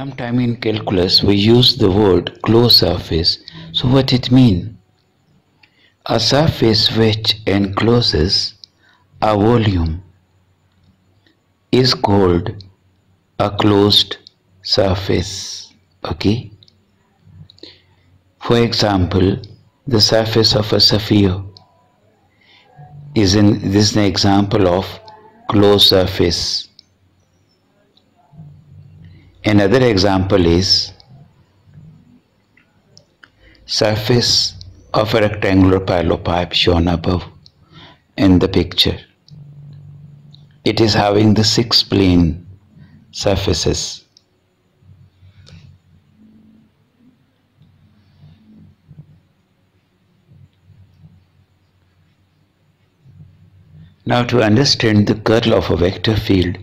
Sometime in calculus we use the word closed surface. So what it mean? A surface which encloses a volume is called a closed surface. Okay? For example, the surface of a sphere is in this is an example of closed surface. Another example is surface of a rectangular parallelepiped shown above in the picture. It is having the six plane surfaces. Now to understand the curl of a vector field,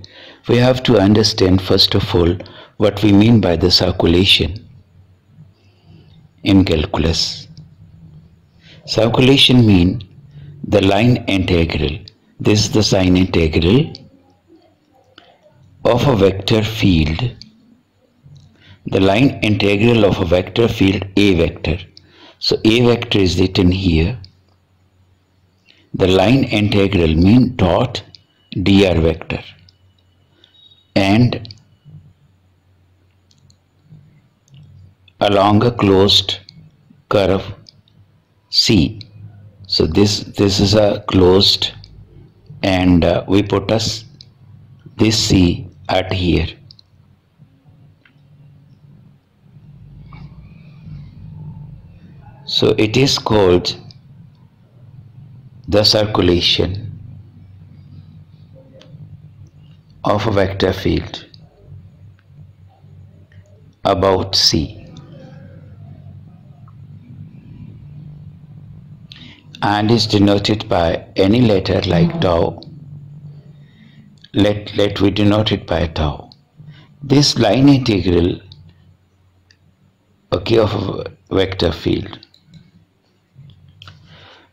we have to understand first of all what we mean by the circulation in calculus. Circulation mean the line integral. This is the line integral of a vector field. The line integral of a vector field A vector. So A vector is written here. The line integral mean dot dr vector and along a closed curve C. So this this is a closed and uh, we put us this C at here. So it is called the circulation of a vector field about C. and is denoted by any letter like tau. Let, let we denote it by tau. This line integral okay, of a vector field.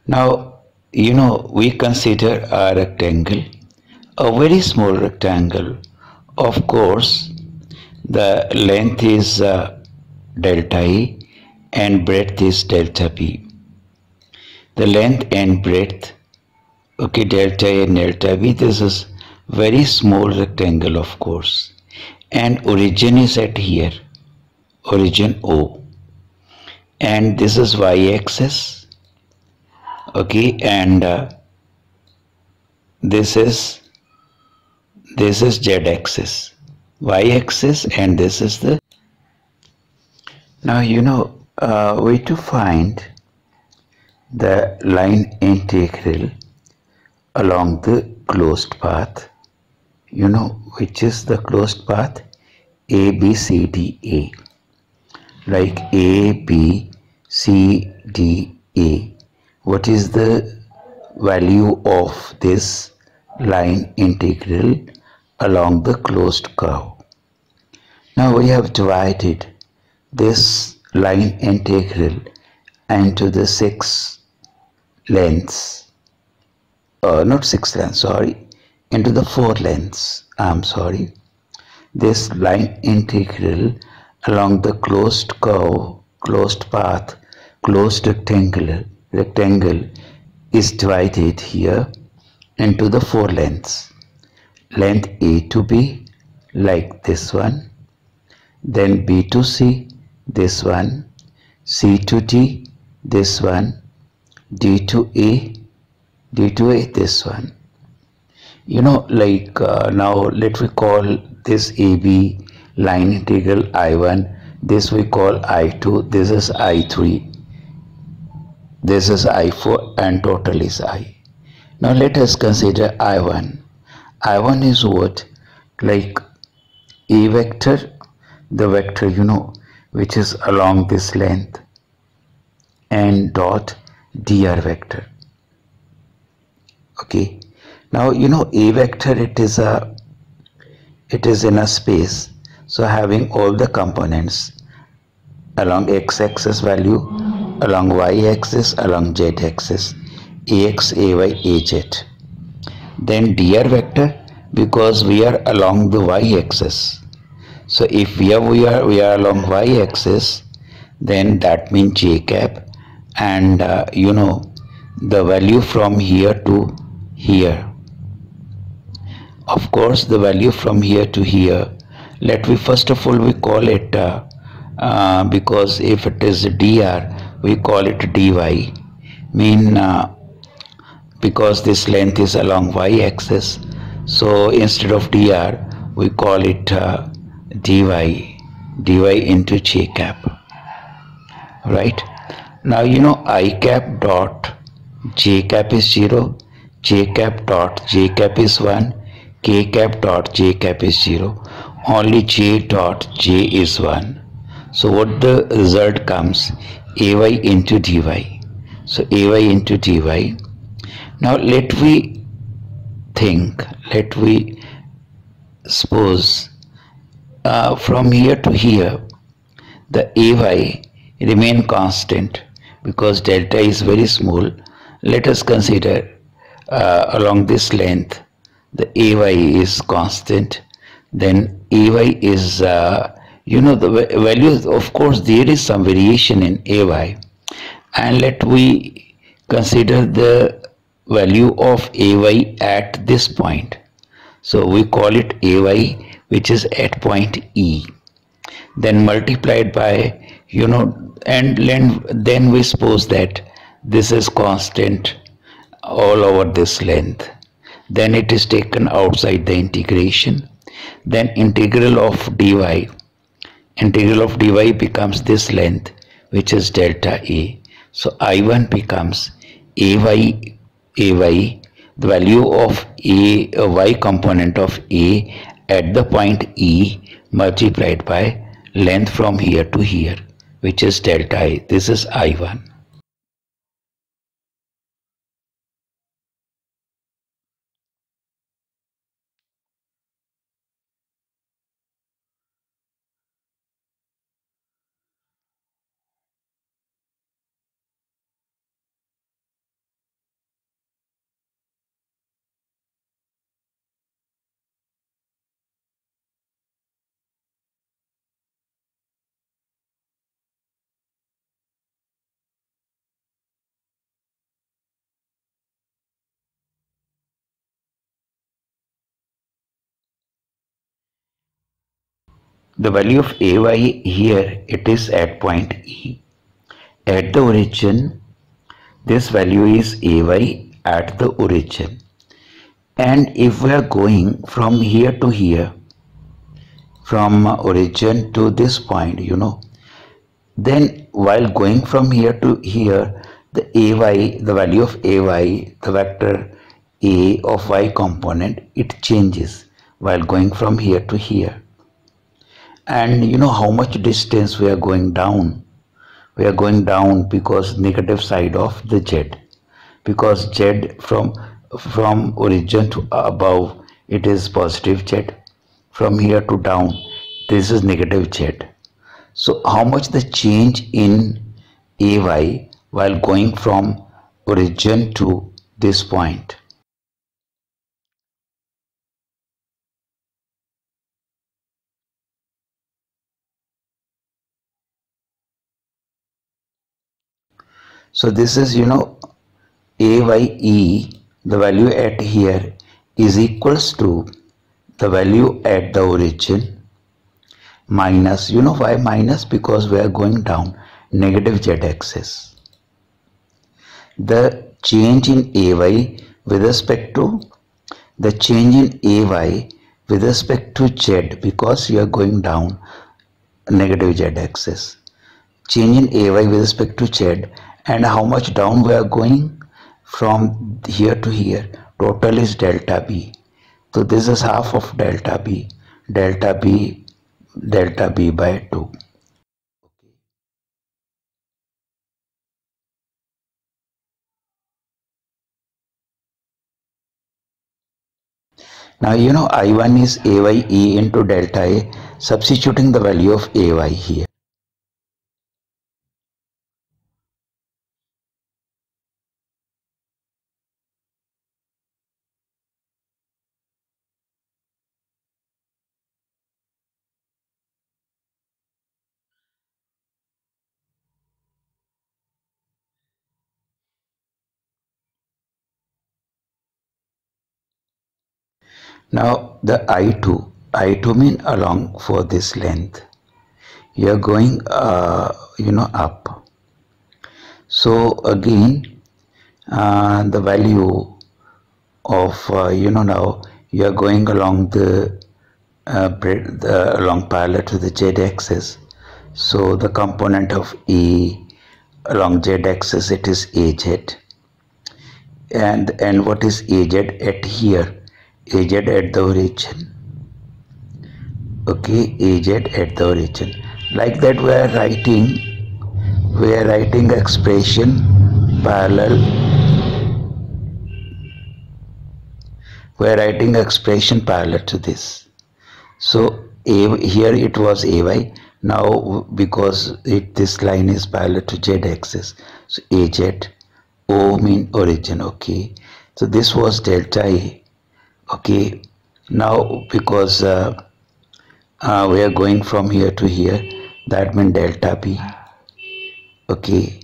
Now, you know, we consider a rectangle, a very small rectangle. Of course, the length is uh, delta E and breadth is delta B the length and breadth. Okay delta a and delta b this is very small rectangle of course. And origin is at here origin o. And this is y axis okay and uh, this is this is z axis y axis and this is the now you know uh, way to find the line integral along the closed path. You know which is the closed path? A b c d a. Like a b c d a. What is the value of this line integral along the closed curve? Now we have divided this line integral into the six lengths uh, not six lengths sorry. Into the four lengths I'm sorry. This line integral along the closed curve closed path closed rectangular rectangle is divided here into the four lengths length A to B like this one. Then B to C this one. C to D this one d to a d to a this one. You know like uh, now let we call this ab line integral i1 this we call i2 this is i3 this is i4 and total is i. Now let us consider i1 i1 is what? Like a vector the vector you know which is along this length and dot dr vector. Okay. Now you know a vector it is a it is in a space. So having all the components along x-axis value along y-axis along z-axis ax ay az then dr vector because we are along the y-axis So if here we are we are along y-axis, then that means j cap, and uh, you know the value from here to here. Of course, the value from here to here. Let we first of all we call it uh, uh, because if it is dr, we call it dy. Mean uh, because this length is along y-axis, so instead of dr, we call it uh, dy dy into j cap right now you know i cap dot j cap is 0 j cap dot j cap is 1 k cap dot j cap is 0 only j dot j is 1 so what the result comes? Ay into dy so ay into dy now let we think let we suppose uh, from here to here the ay remain constant because delta is very small let us consider uh, along this length the ay is constant then ay is uh, you know the values of course there is some variation in ay and let we consider the value of ay at this point. So we call it ay which is at point e. Then multiplied by you know and then we suppose that this is constant all over this length. Then it is taken outside the integration. Then integral of dy integral of dy becomes this length which is delta a. So i1 becomes ay ay the value of a, a y component of a at the point e multiplied by length from here to here which is delta i. This is i1 the value of ay here it is at point E. At the origin this value is ay at the origin and if we are going from here to here from origin to this point you know then while going from here to here the ay the value of ay the vector a of y component it changes while going from here to here and you know how much distance we are going down? We are going down because negative side of the z. Because z from from origin to above it is positive z. From here to down this is negative z. So how much the change in ay while going from origin to this point So this is you know a by e the value at here is equals to the value at the origin minus you know why minus because we are going down negative z axis. The change in ay with respect to the change in ay with respect to z because you are going down negative z axis. Change in ay with respect to z and how much down we are going from here to here. Total is delta b. So this is half of delta b. Delta b delta b by 2 Now you know I1 is AYE into delta A substituting the value of AY here. Now the I2 I2 mean along for this length. You are going uh, you know up. So again uh, the value of uh, you know now you are going along the, uh, the along parallel to the z axis. So the component of E along z axis it is AZ and and what is AZ at here AZ at the origin. Okay AZ at the origin. Like that we are writing we are writing expression parallel. We are writing expression parallel to this. So a, here it was ay now because it this line is parallel to z axis. So az o mean origin. Okay. So this was delta a okay. Now because uh, uh, we are going from here to here that means delta b okay.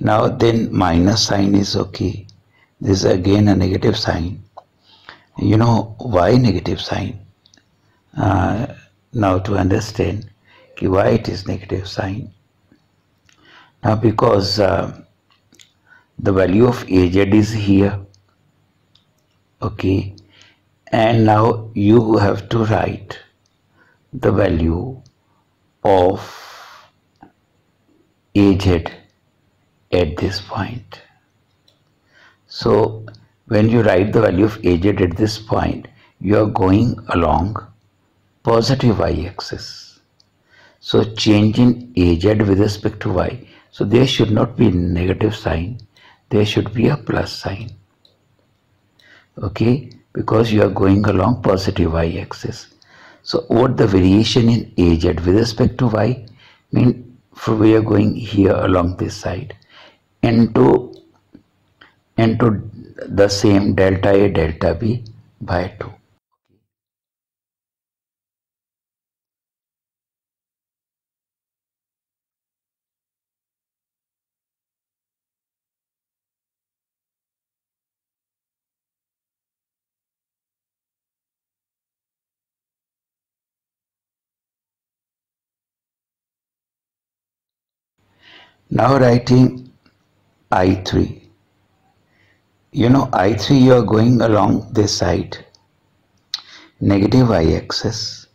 Now then minus sign is okay. This is again a negative sign. You know why negative sign? Uh, now to understand why it is negative sign. Now because uh, the value of az is here. Okay and now you have to write the value of az at this point so when you write the value of az at this point you are going along positive y-axis so change in AZ with respect to Y. So there should not be negative sign. There should be a plus sign. Okay, because you are going along positive Y axis. So what the variation in AZ with respect to Y mean for we are going here along this side into into the same delta A delta B by 2. Now writing I3. You know I3 you are going along this side. Negative y-axis.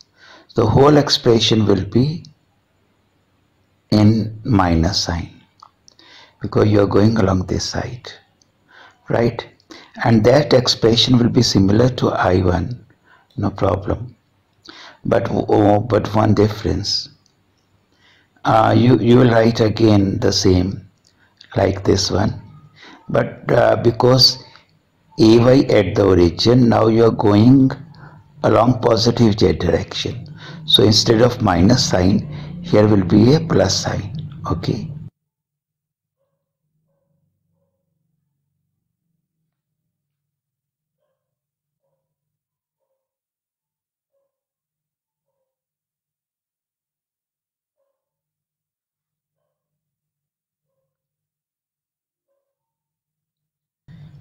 The whole expression will be in minus sign because you are going along this side right and that expression will be similar to I1 no problem but oh, but one difference uh, you you will write again the same like this one. But uh, because ay at the origin now you are going along positive z direction. So instead of minus sign here will be a plus sign okay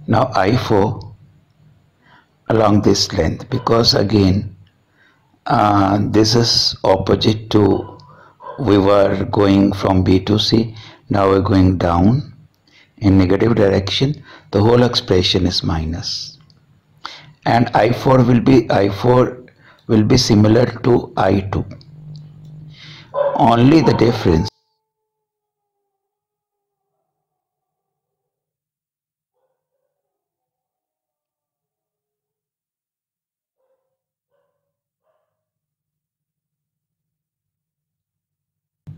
now I4 along this length because again uh, this is opposite to we were going from B to C. Now we're going down in negative direction. The whole expression is minus. And I4 will be I4 will be similar to I2 only the difference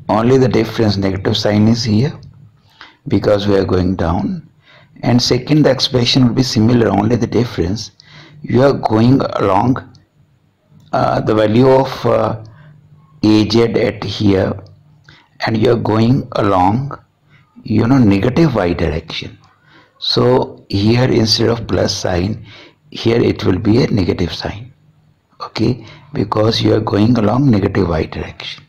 only the difference negative sign is here because we are going down. And second the expression will be similar only the difference. You are going along uh, the value of uh, az at here and you are going along you know negative y direction. So here instead of plus sign here it will be a negative sign okay? Because you are going along negative y direction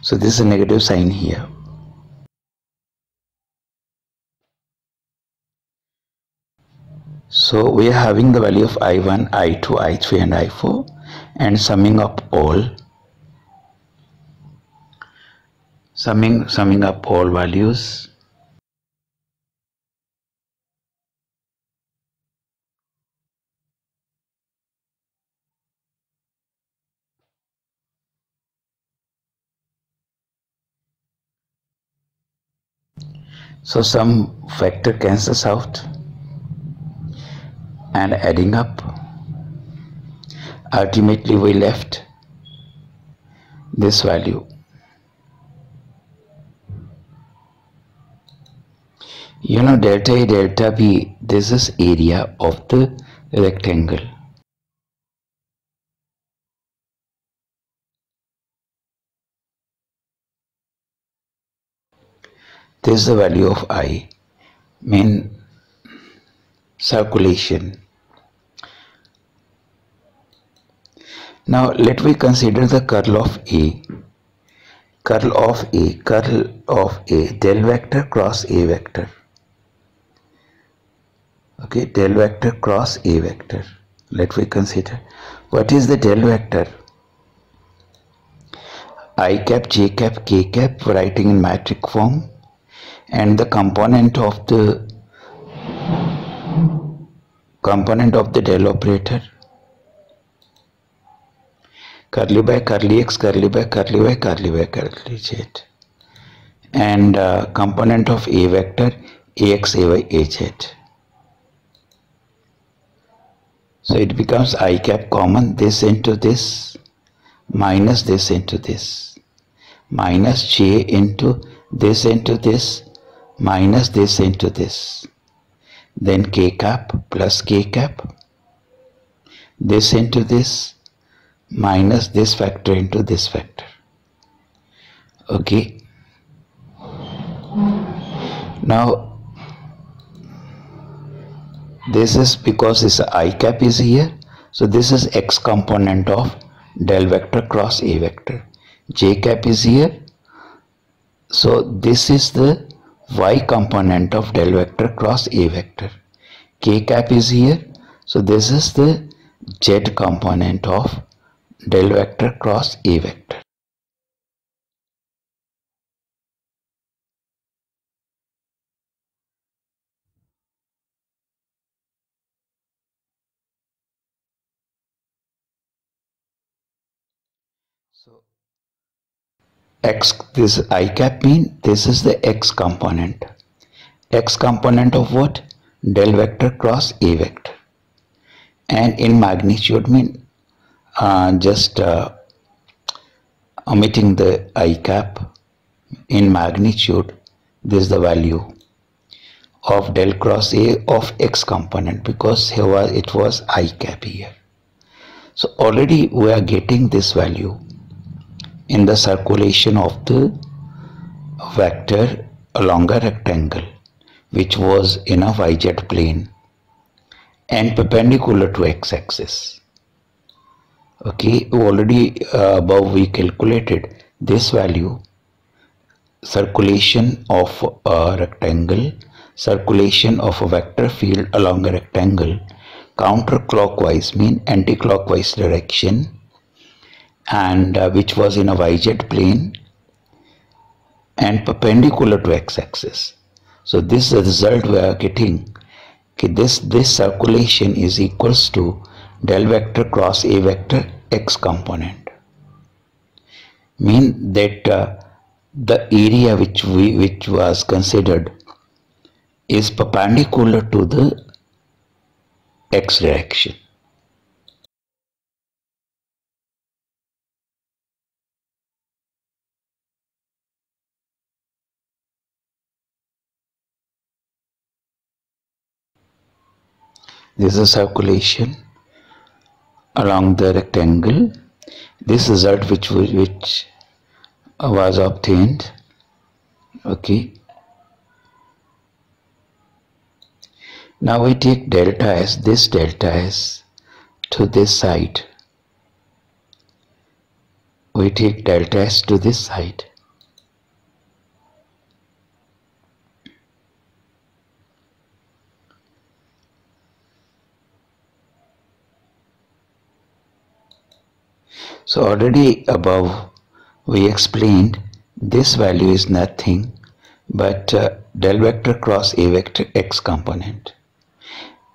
So this is a negative sign here. So we are having the value of I1, I2, I3 and I4 and summing up all summing summing up all values so some factor cancels out and adding up. Ultimately we left this value. You know delta A delta B this is area of the rectangle this is the value of I mean circulation Now let me consider the curl of A. Curl of A, curl of A, del vector cross A vector. Okay, del vector cross A vector. Let me consider. What is the del vector? I cap, J cap, K cap writing in matrix form and the component of the component of the del operator. Curly by curly x curly by curly y curly by curly z. And uh, component of a vector ax ay az so it becomes i cap common this into this minus this into this minus j into this into this minus this into this. Then k cap plus k cap. This into this minus this factor into this factor. Okay. Now this is because this i cap is here. So this is x component of del vector cross a vector. J cap is here. So this is the y component of del vector cross a vector k cap is here so this is the z component of del vector cross A vector. X this i cap mean this is the x component. x component of what? Del vector cross A vector. And in magnitude mean uh, just uh, omitting the i cap in magnitude this is the value of del cross a of x component because here it was i cap here so already we are getting this value in the circulation of the vector along a rectangle which was in a yz plane and perpendicular to x-axis. Okay already uh, above we calculated this value circulation of a rectangle circulation of a vector field along a rectangle counterclockwise mean anti-clockwise direction and uh, which was in a yz plane and perpendicular to x-axis. So this is the result we are getting okay, this this circulation is equals to del vector cross a vector x component. Mean that uh, the area which we which was considered is perpendicular to the x direction this is circulation along the rectangle. This result which which was obtained okay. Now we take delta s this delta s to this side. We take delta s to this side So already above we explained this value is nothing but uh, del vector cross a vector x component.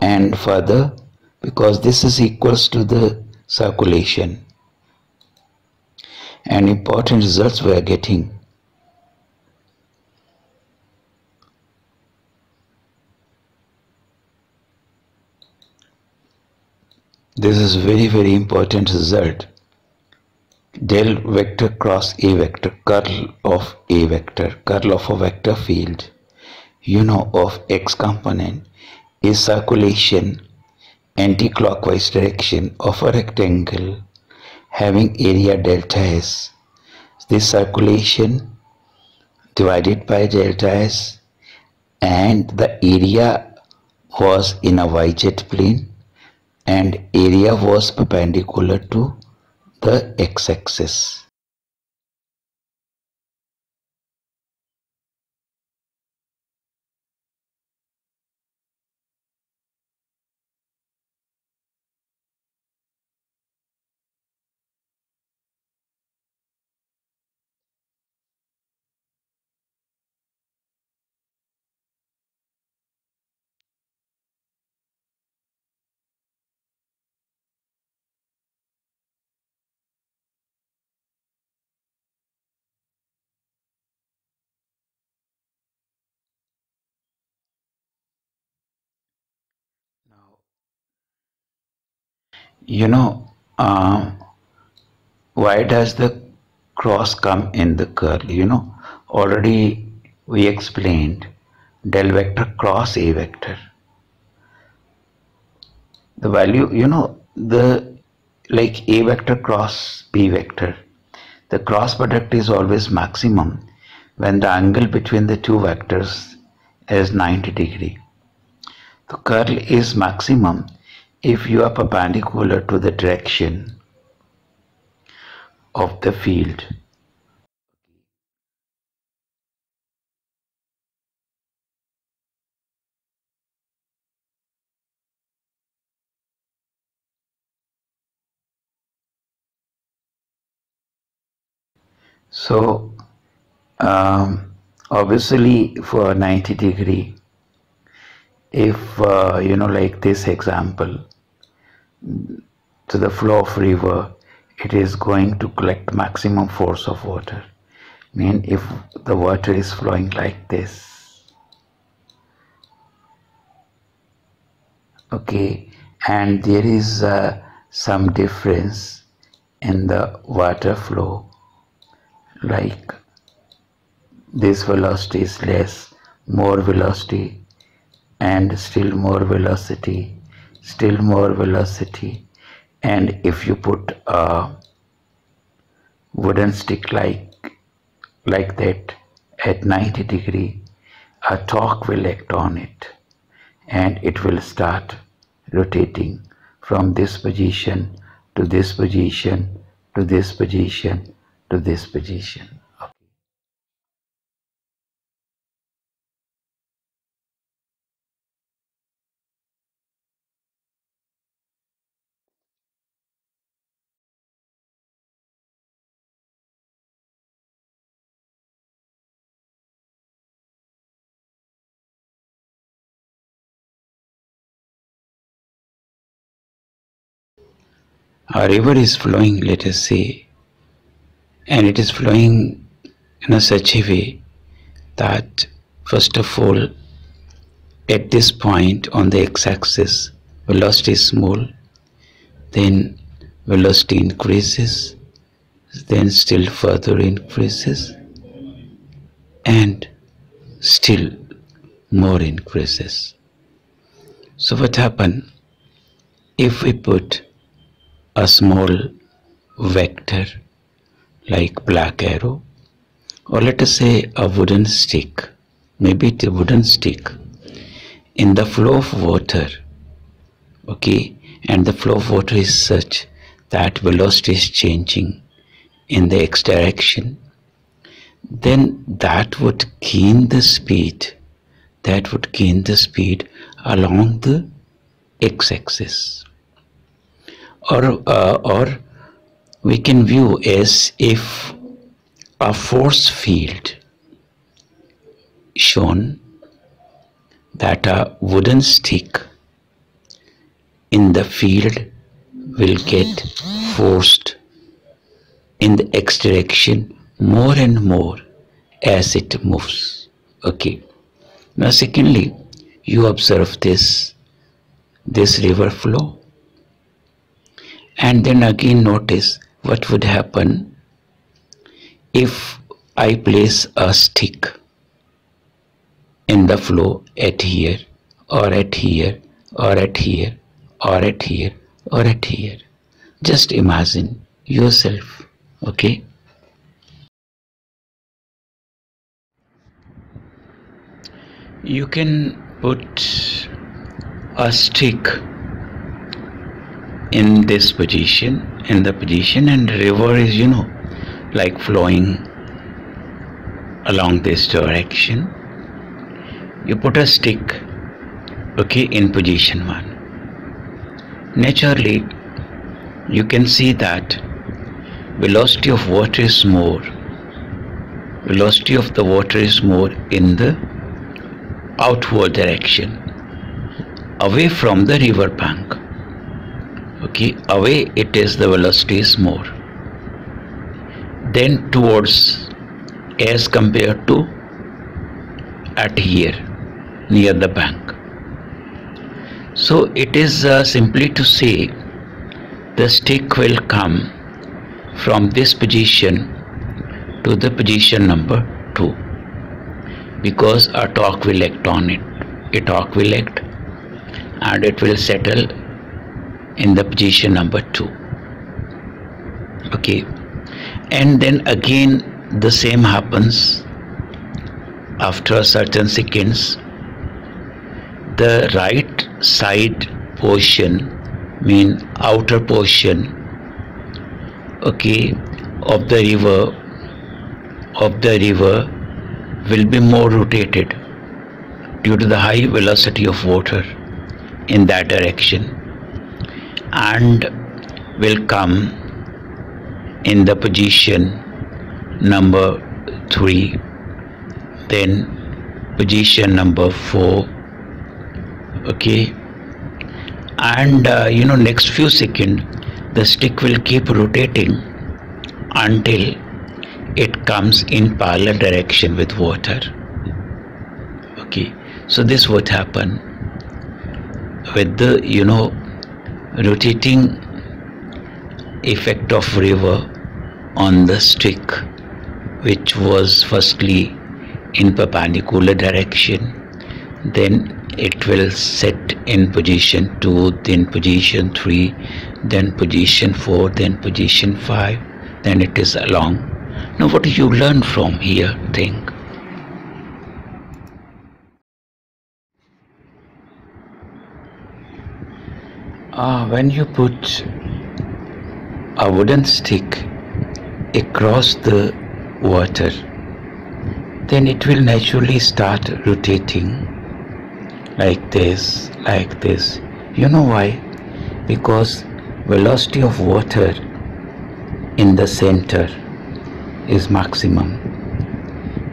And further because this is equals to the circulation and important results we are getting. This is very very important result del vector cross a vector curl of a vector curl of a vector field. You know of x component is circulation anti-clockwise direction of a rectangle having area delta s. This circulation divided by delta s and the area was in a yz plane and area was perpendicular to the x-axis. You know uh, why does the cross come in the curl? You know already we explained del vector cross a vector. The value you know the like a vector cross b vector the cross product is always maximum when the angle between the two vectors is 90 degree. The curl is maximum if you are perpendicular to the direction of the field. So um, obviously for 90 degree if uh, you know like this example to the flow of river it is going to collect maximum force of water. Mean if the water is flowing like this. Okay and there is uh, some difference in the water flow. Like this velocity is less more velocity and still more velocity still more velocity. And if you put a wooden stick like like that at 90 degree a torque will act on it. And it will start rotating from this position to this position to this position to this position a river is flowing, let us say, and it is flowing in a such a way that first of all at this point on the x-axis velocity is small then velocity increases then still further increases and still more increases. So what happen? If we put a small vector like black arrow or let us say a wooden stick maybe it's a wooden stick in the flow of water okay? And the flow of water is such that velocity is changing in the x direction. Then that would gain the speed that would gain the speed along the x-axis or uh, or we can view as if a force field shown that a wooden stick in the field will get forced in the x direction more and more as it moves. Okay. Now secondly you observe this this river flow and then again notice what would happen if I place a stick in the flow at here or at here or at here or at here or at here. Just imagine yourself okay? You can put a stick in this position in the position and river is you know like flowing along this direction. You put a stick okay in position 1 naturally you can see that velocity of water is more velocity of the water is more in the outward direction away from the river bank away it is the velocity is more. Then towards as compared to at here near the bank. So it is uh, simply to say the stick will come from this position to the position number 2 because a torque will act on it. A torque will act and it will settle in the position number 2 okay. And then again the same happens after a certain seconds. The right side portion mean outer portion okay of the river of the river will be more rotated due to the high velocity of water in that direction and will come in the position number 3 then position number 4 okay? And uh, you know next few seconds the stick will keep rotating until it comes in parallel direction with water. Okay? So this would happen with the you know rotating effect of river on the stick which was firstly in perpendicular direction then it will set in position 2 then position 3 then position 4 then position 5 then it is along. Now what do you learn from here think Uh, when you put a wooden stick across the water, then it will naturally start rotating like this, like this. You know why? Because velocity of water in the center is maximum.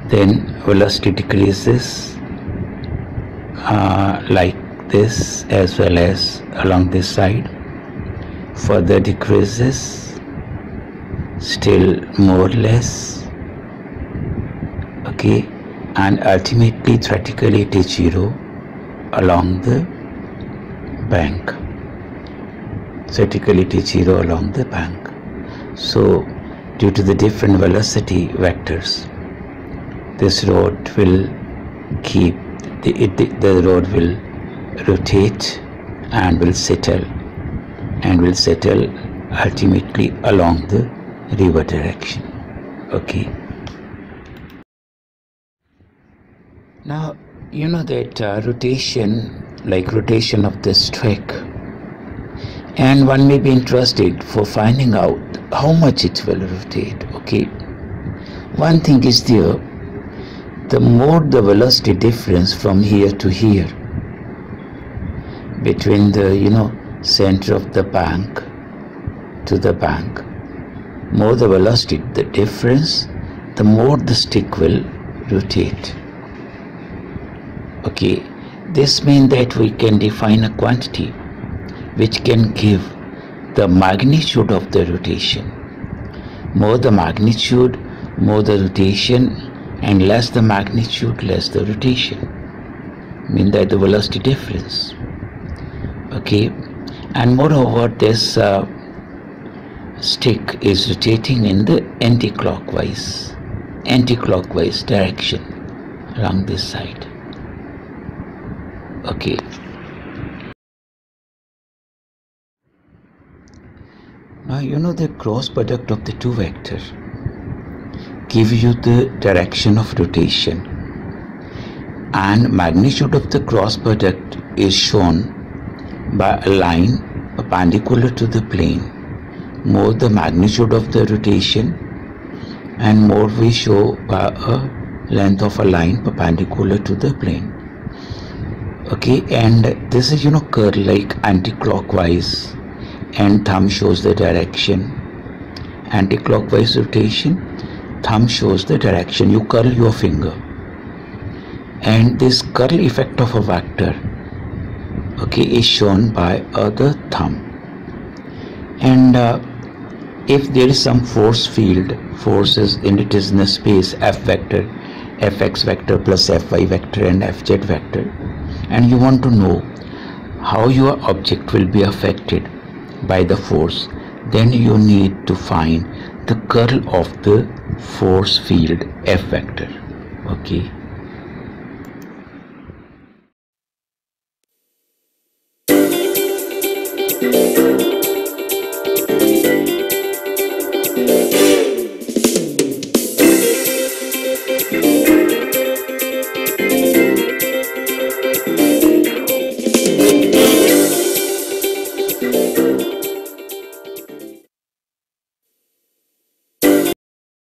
Then velocity decreases uh, like this as well as along this side. Further decreases still more or less okay and ultimately theoretically it is zero along the bank. Theoretically it is zero along the bank. So due to the different velocity vectors this road will keep the, it, the rod will rotate and will settle and will settle ultimately along the river direction. Okay? Now you know that uh, rotation like rotation of the stick and one may be interested for finding out how much it will rotate okay? One thing is there the more the velocity difference from here to here between the you know center of the bank to the bank. More the velocity the difference the more the stick will rotate. Okay. This means that we can define a quantity which can give the magnitude of the rotation. More the magnitude more the rotation and less the magnitude less the rotation. Mean that the velocity difference okay. And moreover this uh, stick is rotating in the anti-clockwise anti-clockwise direction along this side. Okay. Now you know the cross product of the two vectors give you the direction of rotation. And magnitude of the cross product is shown by a line perpendicular to the plane. More the magnitude of the rotation. And more we show by a length of a line perpendicular to the plane. Okay and this is you know curl like anti-clockwise. And thumb shows the direction. Anti-clockwise rotation thumb shows the direction. You curl your finger. And this curl effect of a vector okay is shown by other thumb. And uh, if there is some force field forces in it is in a space f vector fx vector plus fy vector and fz vector and you want to know how your object will be affected by the force then you need to find the curl of the force field f vector. Okay